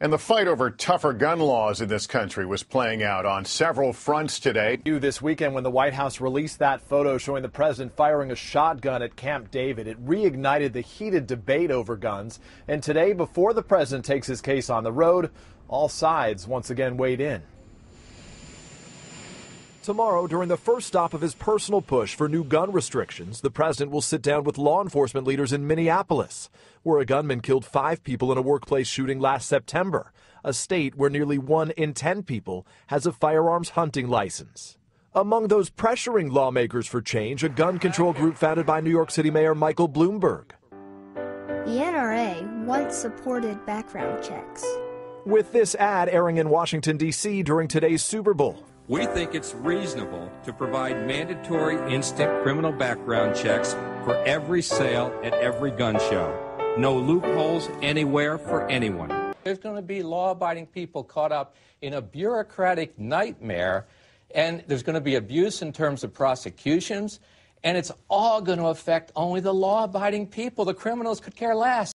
And the fight over tougher gun laws in this country was playing out on several fronts today. This weekend when the White House released that photo showing the president firing a shotgun at Camp David. It reignited the heated debate over guns. And today, before the president takes his case on the road, all sides once again weighed in. Tomorrow, during the first stop of his personal push for new gun restrictions, the president will sit down with law enforcement leaders in Minneapolis, where a gunman killed five people in a workplace shooting last September, a state where nearly one in ten people has a firearms hunting license. Among those pressuring lawmakers for change, a gun control group founded by New York City Mayor Michael Bloomberg. The NRA once supported background checks. With this ad airing in Washington, D.C. during today's Super Bowl, we think it's reasonable to provide mandatory instant criminal background checks for every sale at every gun show. No loopholes anywhere for anyone. There's going to be law abiding people caught up in a bureaucratic nightmare, and there's going to be abuse in terms of prosecutions, and it's all going to affect only the law abiding people. The criminals could care less.